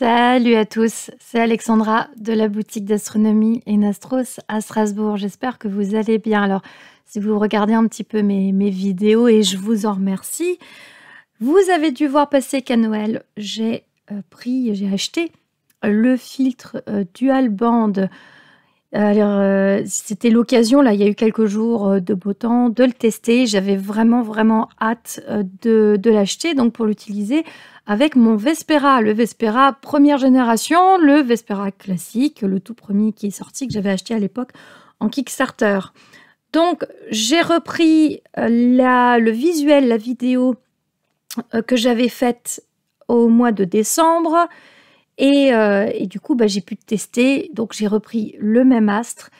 Salut à tous, c'est Alexandra de la boutique d'astronomie et Nastros à Strasbourg. J'espère que vous allez bien. Alors, si vous regardez un petit peu mes, vidéos et je vous en remercie, vous avez dû voir passer qu'à Noël, j'ai euh, pris, j'ai acheté le filtre euh, Dual Band. Alors, euh, c'était l'occasion, là, il y a eu quelques jours de beau temps, de le tester. J'avais vraiment, vraiment hâte de, de l'acheter, donc pour l'utiliser avec mon Vespera, le Vespera première génération, le Vespera classique, le tout premier qui est sorti, que j'avais acheté à l'époque en Kickstarter. Donc, j'ai repris euh, le visuel, la vidéo euh, que j'avais faite au mois de décembre. Et, euh, et du coup, bah, j'ai pu tester. Donc, j'ai repris le même astre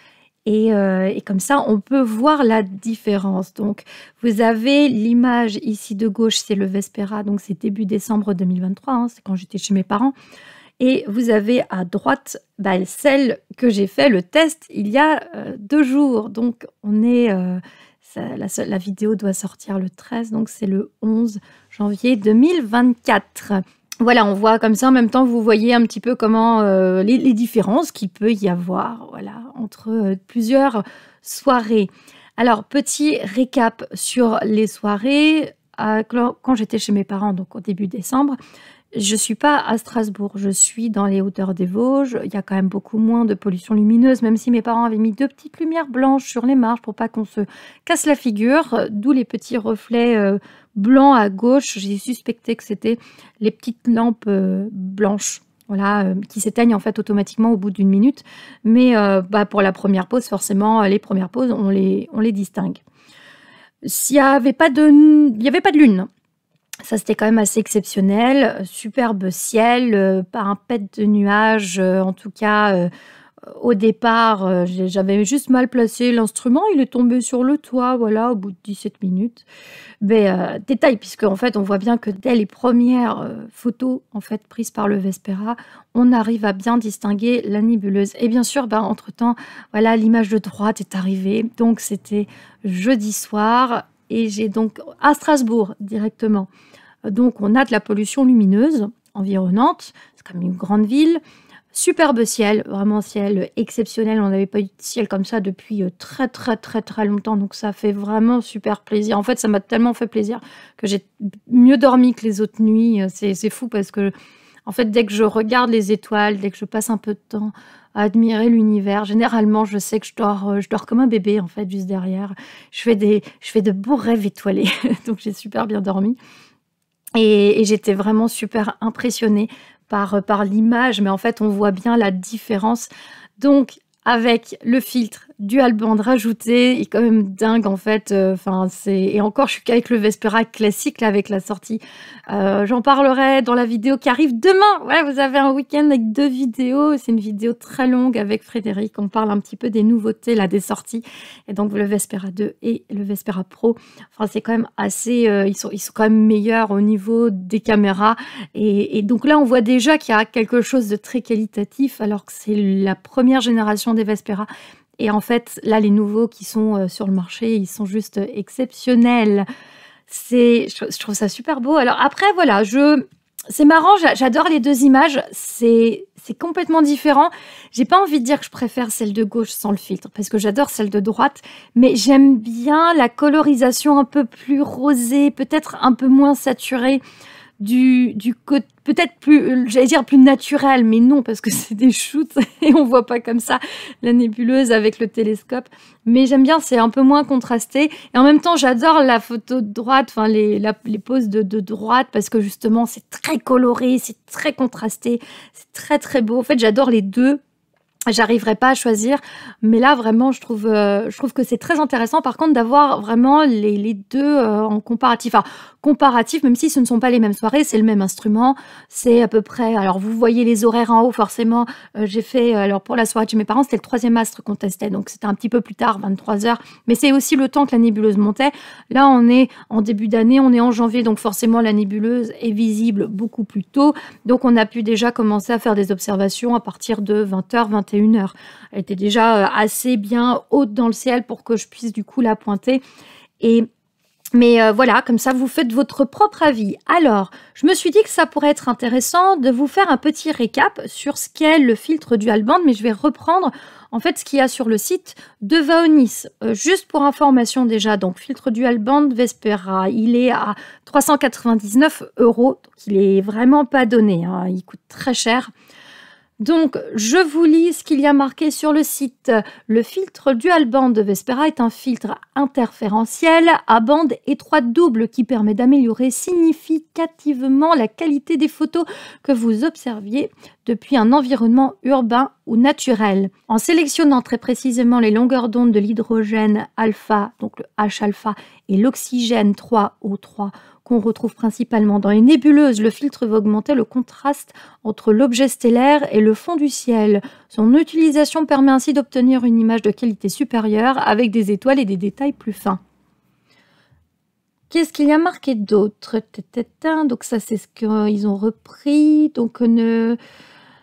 euh, et, comme ça, on peut voir la différence. Donc, vous avez l'image ici de gauche, c'est le Vespera, donc c'est début décembre 2023, hein, c'est quand j'étais chez mes parents. Et vous avez à droite bah, celle que j'ai fait le test il y a euh, deux jours. Donc, on est, la, la vidéo doit sortir le 13, donc c'est le 11 janvier 2024. Voilà, on voit comme ça en même temps, vous voyez un petit peu comment euh, les, différences qu'il peut y avoir voilà, entre euh, plusieurs soirées. Alors, petit récap sur les soirées. Euh, quand j'étais chez mes parents, donc au début décembre, je suis pas à Strasbourg, je suis dans les hauteurs des Vosges. Il y a quand même beaucoup moins de pollution lumineuse, même si mes parents avaient mis deux petites lumières blanches sur les marches pour pas qu'on se casse la figure, d'où les petits reflets euh, blancs à gauche. J'ai suspecté que c'était les petites lampes euh, blanches. Voilà, euh, qui s'éteignent en fait automatiquement au bout d'une minute. Mais bah, pour la première pause, forcément, les premières pauses, on les, distingue. S'il n'y il y avait pas de lune, ça, c'était quand même assez exceptionnel. Superbe ciel, euh, pas un pet de nuages. Euh, en tout cas, euh, au départ, j'avais juste mal placé l'instrument. Il est tombé sur le toit, voilà, au bout de 17 minutes. Mais détail, puisque en fait, on voit bien que dès les premières photos en fait prises par le Vespera, on arrive à bien distinguer la nébuleuse. Et bien sûr, ben, entre-temps, voilà, l'image de droite est arrivée. Donc, c'était jeudi soir. Et j'ai donc à Strasbourg directement donc on a de la pollution lumineuse environnante, c'est comme une grande ville. Superbe ciel, vraiment ciel exceptionnel. On n'avait pas eu de ciel comme ça depuis euh, très très très très longtemps, donc ça fait vraiment super plaisir. En fait, ça m'a tellement fait plaisir que j'ai mieux dormi que les autres nuits. C'est fou parce que, en fait, dès que je regarde les étoiles, dès que je passe un peu de temps à admirer l'univers, généralement, je sais que je dors, euh, je dors comme un bébé en fait juste derrière. Je fais des, je fais de beaux rêves étoilés, donc j'ai super bien dormi. Et, j'étais vraiment super impressionnée par, par l'image, mais en fait, on voit bien la différence. Donc, avec le filtre dual band rajouté, est quand même dingue en fait. Euh, enfin, et encore, je suis qu'avec le Vespera classique avec la sortie. Euh, j'en parlerai dans la vidéo qui arrive demain. Vous avez un week-end avec deux vidéos. C'est une vidéo très longue avec Frédéric. On parle un petit peu des nouveautés là, des sorties. Et donc le Vespera 2 et le Vespera Pro. Enfin, c'est quand même assez. Euh, ils sont ils sont quand même meilleurs au niveau des caméras. Et, et donc là, on voit déjà qu'il y a quelque chose de très qualitatif, alors que c'est la première génération des Vespera. Et en fait, là, les nouveaux qui sont euh, sur le marché, ils sont juste exceptionnels. C'est, je trouve ça super beau. Alors après, voilà, je, c'est marrant, j'adore les deux images. C'est, c'est complètement différent. J'ai pas envie de dire que je préfère celle de gauche sans le filtre, parce que j'adore celle de droite, mais j'aime bien la colorisation un peu plus rosée, peut-être un peu moins saturée du, côté peut-être plus, j'allais dire plus naturel, mais non, parce que c'est des shoots et on voit pas comme ça la nébuleuse avec le télescope. Mais j'aime bien, c'est un peu moins contrasté. Et en même temps, j'adore la photo de droite, enfin les, les poses de, de, droite, parce que justement, c'est très coloré, c'est très contrasté, c'est très très beau. En fait, j'adore les deux j'arriverai pas à choisir. Mais là, vraiment, je trouve, euh, je trouve que c'est très intéressant, par contre, d'avoir vraiment les, les deux euh, en comparatif. Enfin, comparatif, même si ce ne sont pas les mêmes soirées, c'est le même instrument, c'est à peu près... Alors, vous voyez les horaires en haut, forcément. Euh, j'ai fait... Alors, pour la soirée de chez mes parents, c'était le troisième astre qu'on testait, donc c'était un petit peu plus tard, 23h. Mais c'est aussi le temps que la nébuleuse montait. Là, on est en début d'année, on est en janvier, donc forcément, la nébuleuse est visible beaucoup plus tôt. Donc, on a pu déjà commencer à faire des observations à partir de 20h, 21h une heure. Elle était déjà euh, assez bien haute dans le ciel pour que je puisse du coup la pointer. Et mais euh, voilà, comme ça, vous faites votre propre avis. Alors, je me suis dit que ça pourrait être intéressant de vous faire un petit récap sur ce qu'est le filtre dual band, mais je vais reprendre en fait ce qu'il y a sur le site de Vaonis. Euh, juste pour information déjà, donc filtre dual band Vespera, il est à 399 euros, donc il est vraiment pas donné, hein. il coûte très cher. Donc, je vous lis ce qu'il y a marqué sur le site. Le filtre dual band de Vespera est un filtre interférentiel à bande étroite double qui permet d'améliorer significativement la qualité des photos que vous observiez depuis un environnement urbain ou naturel. En sélectionnant très précisément les longueurs d'onde de l'hydrogène alpha, donc H-alpha, et l'oxygène 3O3 qu'on retrouve principalement dans les nébuleuses, le filtre va augmenter le contraste entre l'objet stellaire et le fond du ciel. Son utilisation permet ainsi d'obtenir une image de qualité supérieure avec des étoiles et des détails plus fins. Qu'est-ce qu'il y a marqué d'autre? Donc ça c'est ce qu'ils ont repris. Donc ne...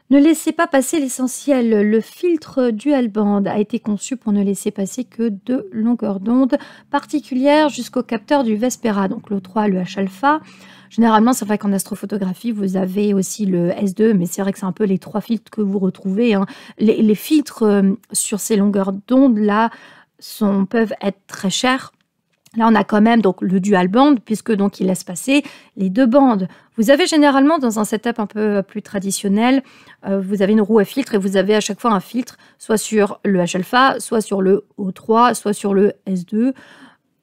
Ne laissez pas passer l'essentiel. Le filtre dual band a été conçu pour ne laisser passer que deux longueurs d'onde particulières jusqu'au capteur du Vespera, donc le 3, le H-alpha. Généralement, c'est vrai qu'en astrophotographie, vous avez aussi le S2, mais c'est vrai que c'est un peu les trois filtres que vous retrouvez. Hein. Les, filtres euh, sur ces longueurs d'onde là peuvent être très chers Là, on a quand même donc le dual band, puisque donc il laisse passer les deux bandes. Vous avez généralement dans un setup un peu plus traditionnel, euh, vous avez une roue à filtre et vous avez à chaque fois un filtre, soit sur le H-alpha, soit sur le O3, soit sur le S2.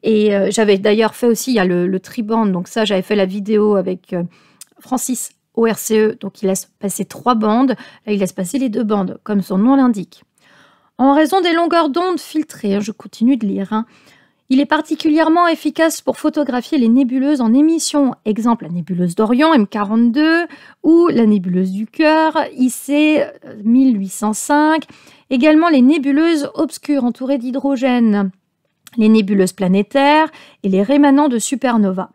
Et euh, j'avais d'ailleurs fait aussi, il y a le, tri-band, donc ça, j'avais fait la vidéo avec euh, Francis au RCE, donc il laisse passer trois bandes. Là, il laisse passer les deux bandes, comme son nom l'indique. En raison des longueurs d'onde filtrées, je continue de lire, hein, il est particulièrement efficace pour photographier les nébuleuses en émission, exemple la nébuleuse d'Orion M42 ou la nébuleuse du cœur IC 1805, également les nébuleuses obscures entourées d'hydrogène, les nébuleuses planétaires et les rémanents de supernova.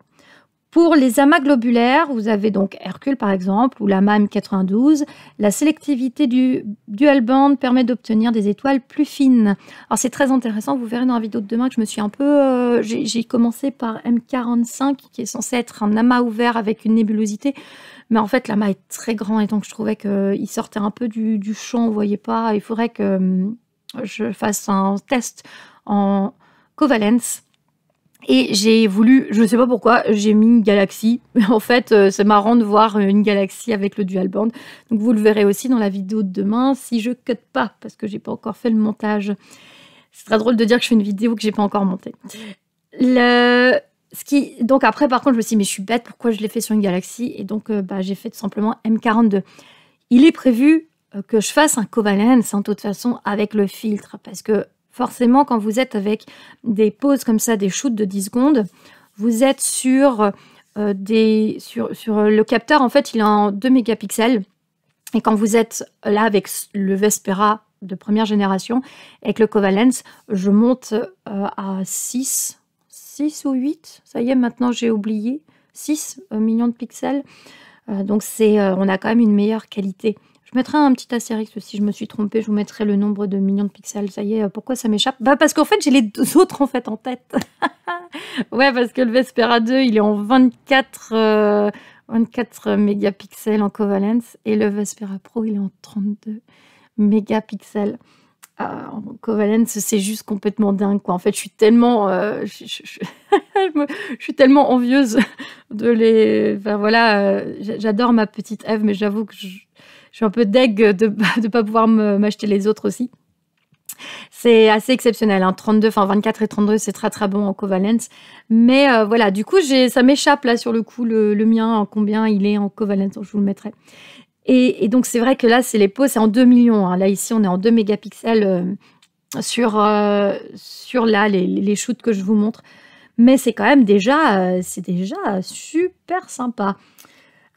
Pour les amas globulaires, vous avez donc Hercule par exemple ou la M92. La sélectivité du dual band permet d'obtenir des étoiles plus fines. Alors c'est très intéressant, vous verrez dans la vidéo de demain que je me suis un peu... Euh, j'ai commencé par M45 qui est censé être un amas ouvert avec une nébulosité. Mais en fait, l'amas est très grand et donc je trouvais qu'il sortait un peu du, du champ, vous voyez pas. Il faudrait que hum, je fasse un test en covalence et j'ai voulu, je ne sais pas pourquoi, j'ai mis une galaxie. En fait, euh, c'est marrant de voir une galaxie avec le dual band. Donc vous le verrez aussi dans la vidéo de demain si je cut pas, parce que j'ai pas encore fait le montage. C'est très drôle de dire que je fais une vidéo que j'ai pas encore montée. Le... Donc après, par contre, je me suis dit, mais je suis bête, pourquoi je l'ai fait sur une galaxie? Et donc, euh, bah, j'ai fait tout simplement M42. Il est prévu euh, que je fasse un covalence, en hein, toute façon, avec le filtre, parce que forcément, quand vous êtes avec des pauses comme ça, des shoots de 10 secondes, vous êtes sur, euh, des, sur, sur le capteur, en fait, il est en 2 mégapixels. Et quand vous êtes là avec le Vespera de première génération, avec le Covalence, je monte euh, à 6, 6 ou 8. Ça y est, maintenant j'ai oublié. 6 euh, millions de pixels. donc c'est, on a quand même une meilleure qualité. Je mettrai un petit astérix si je me suis trompée, je vous mettrai le nombre de millions de pixels. Ça y est, pourquoi ça m'échappe? Bah parce qu'en fait, j'ai les deux autres en fait en tête. ouais, parce que le Vespera 2, il est en 24, 24 euh, mégapixels en covalence et le Vespera Pro, il est en 32 mégapixels. Euh, en covalence, c'est juste complètement dingue. Quoi. En fait, je suis tellement, euh, je, suis tellement envieuse de les. Enfin, voilà, j'adore ma petite Eve, mais j'avoue que je, je suis un peu deg de ne pas pouvoir m'acheter les autres aussi. C'est assez exceptionnel. Hein. 32, enfin 24 et 32, c'est très très bon en covalence. Mais euh, voilà, du coup, ça m'échappe là sur le coup, le, mien, combien il est en covalence, je vous le mettrai. Et, donc, c'est vrai que là, c'est les pots, c'est en 2 millions. Hein. Là, ici, on est en 2 mégapixels euh, sur, euh, sur là, les, les, shoots que je vous montre. Mais c'est quand même déjà, c'est déjà super sympa.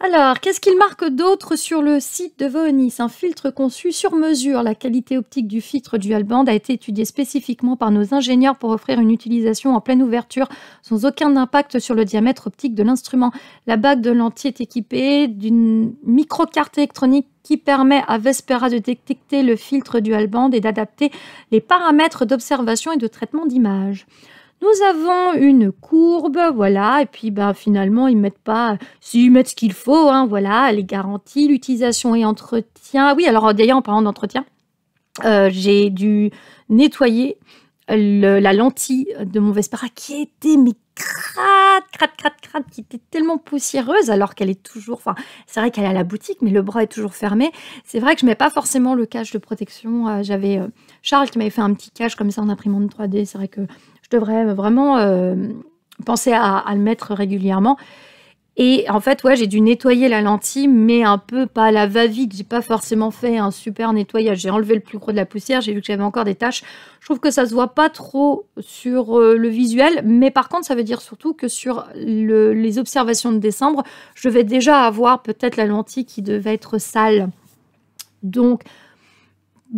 Alors, qu'est-ce qu'il marque d'autre sur le site de Vonis? Un filtre conçu sur mesure. La qualité optique du filtre dual band a été étudiée spécifiquement par nos ingénieurs pour offrir une utilisation en pleine ouverture sans aucun impact sur le diamètre optique de l'instrument. La bague de lentilles est équipée d'une micro-carte électronique qui permet à Vespera de détecter le filtre dual band et d'adapter les paramètres d'observation et de traitement d'image. Nous avons une courbe, voilà, et puis ben, finalement, ils mettent pas, s'ils mettent ce qu'il faut, hein, voilà, les garanties, l'utilisation et entretien. Oui, alors d'ailleurs, en parlant d'entretien, euh, j'ai dû nettoyer la lentille de mon Vespera qui était mais crade, crade, crade, crade, qui était tellement poussiéreuse alors qu'elle est toujours. Enfin, c'est vrai qu'elle est à la boutique, mais le bras est toujours fermé. C'est vrai que je mets pas forcément le cache de protection. Euh, j'avais euh, Charles qui m'avait fait un petit cache comme ça en imprimante 3D. C'est vrai que je devrais vraiment euh, penser à, le mettre régulièrement. Et en fait, ouais, j'ai dû nettoyer la lentille, mais un peu pas à la va-vite. J'ai pas forcément fait un super nettoyage. J'ai enlevé le plus gros de la poussière. J'ai vu que j'avais encore des taches. Je trouve que ça se voit pas trop sur euh, le visuel, mais par contre, ça veut dire surtout que sur les observations de décembre, je vais déjà avoir peut-être la lentille qui devait être sale. Donc,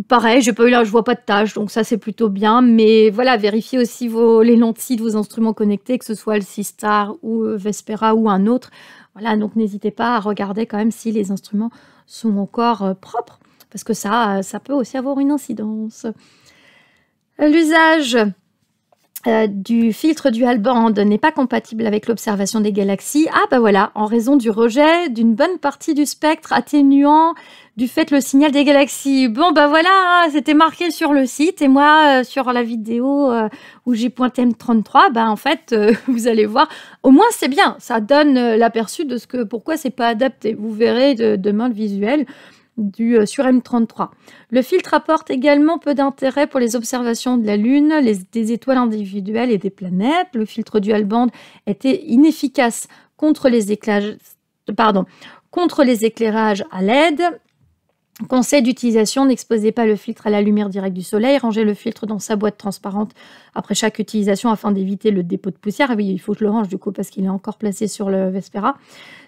Pareil, j'ai pas vois pas de tâches, donc ça c'est plutôt bien. Mais voilà, vérifiez aussi les lentilles de vos instruments connectés, que ce soit le Sistar ou euh, Vespera ou un autre. Voilà, donc n'hésitez pas à regarder quand même si les instruments sont encore euh, propres, parce que ça, ça peut aussi avoir une incidence. L'usage euh, du filtre dual band n'est pas compatible avec l'observation des galaxies. Ah bah voilà, en raison du rejet d'une bonne partie du spectre atténuant du fait le signal des galaxies. Bon bah voilà, c'était marqué sur le site et moi euh, sur la vidéo euh, où j'ai pointé M33, bah en fait vous allez voir, au moins c'est bien, ça donne l'aperçu de ce que pourquoi c'est pas adapté. Vous verrez demain le visuel du, euh, sur M33. Le filtre apporte également peu d'intérêt pour les observations de la Lune, des étoiles individuelles et des planètes. Le filtre dual band était inefficace contre les éclairages à LED. Conseil d'utilisation, n'exposez pas le filtre à la lumière directe du soleil, rangez le filtre dans sa boîte transparente après chaque utilisation afin d'éviter le dépôt de poussière. Oui, il faut que je le range du coup parce qu'il est encore placé sur le Vespera.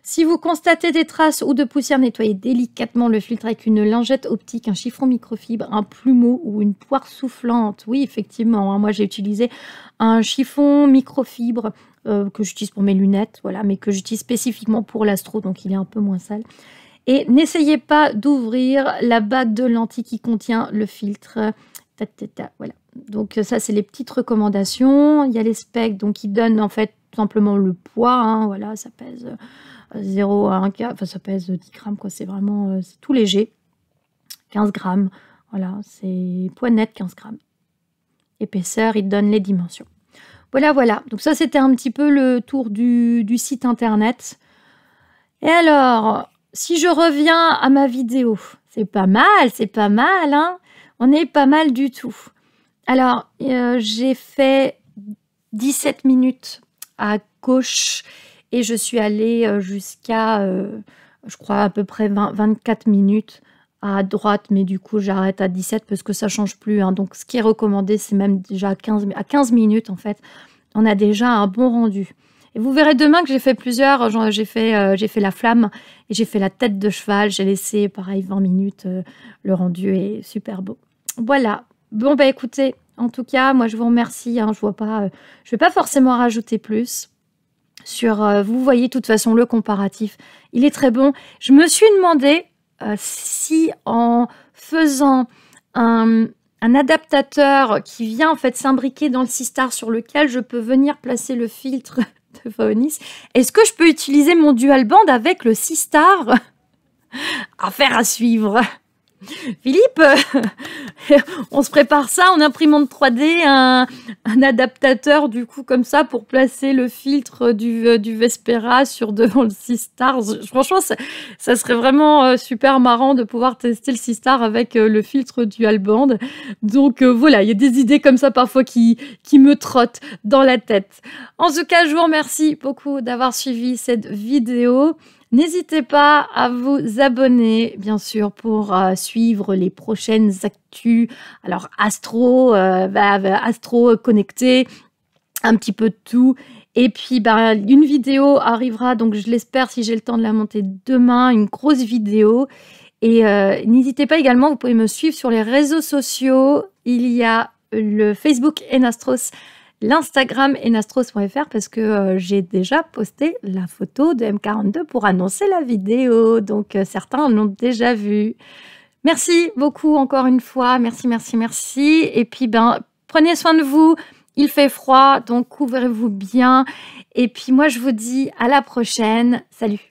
Si vous constatez des traces ou de poussière, nettoyez délicatement le filtre avec une lingette optique, un chiffon microfibre, un plumeau ou une poire soufflante. Oui, effectivement, hein, moi j'ai utilisé un chiffon microfibre euh, que j'utilise pour mes lunettes, voilà, mais que j'utilise spécifiquement pour l'astro, donc il est un peu moins sale. Et n'essayez pas d'ouvrir la bague de lentilles qui contient le filtre. voilà. Donc ça, c'est les petites recommandations. Il y a les specs donc, qui donnent en fait tout simplement le poids. Hein. voilà, ça pèse 0 euh, à 1 enfin ça pèse 10 grammes, quoi. C'est vraiment euh, tout léger. 15 grammes. Voilà, c'est poids net 15 grammes. Épaisseur, il donne les dimensions. Voilà, voilà. Donc ça, c'était un petit peu le tour du site internet. Et alors, si je reviens à ma vidéo, c'est pas mal, c'est pas mal, hein On est pas mal du tout. Alors, euh, j'ai fait 17 minutes à gauche et je suis allée euh, jusqu'à, euh, je crois, à peu près 24 minutes à droite, mais du coup, j'arrête à 17 parce que ça change plus. Hein. Donc, ce qui est recommandé, c'est même déjà 15, à 15 minutes, en fait. On a déjà un bon rendu. Vous verrez demain que j'ai fait plusieurs. J'ai fait, euh, j'ai fait la flamme et j'ai fait la tête de cheval. J'ai laissé, pareil, 20 minutes. Euh, le rendu est super beau. Voilà. Bon, bah écoutez, en tout cas, moi, je vous remercie. Hein. je vois pas, euh, vais pas forcément rajouter plus. Sur, vous voyez, de toute façon, le comparatif, il est très bon. Je me suis demandé si en faisant un, adaptateur qui vient en fait s'imbriquer dans le Sistar sur lequel je peux venir placer le filtre Est-ce que je peux utiliser mon dual band avec le Sistar? Affaire à suivre. Philippe, on se prépare ça en imprimante 3D, un, adaptateur du coup comme ça pour placer le filtre du, du Vespera sur devant le Sistar. Franchement, ça, serait vraiment euh, super marrant de pouvoir tester le Sistar avec euh, le filtre du Band. Donc euh, voilà, il y a des idées comme ça parfois qui, qui me trottent dans la tête. En tout cas, je vous remercie beaucoup d'avoir suivi cette vidéo. N'hésitez pas à vous abonner, bien sûr, pour euh, suivre les prochaines actus. Alors, Astro, euh, Astro connecté, un petit peu de tout. Et puis, bah, une vidéo arrivera, donc je l'espère, si j'ai le temps de la monter demain, une grosse vidéo. Et euh, n'hésitez pas également, vous pouvez me suivre sur les réseaux sociaux. Il y a le Facebook Enastros l'Instagram enastros.fr parce que euh, j'ai déjà posté la photo de M42 pour annoncer la vidéo. Donc euh, certains l'ont déjà vu. Merci beaucoup encore une fois. Merci, merci, merci. Et puis ben prenez soin de vous. Il fait froid, donc couvrez-vous bien. Et puis moi, je vous dis à la prochaine. Salut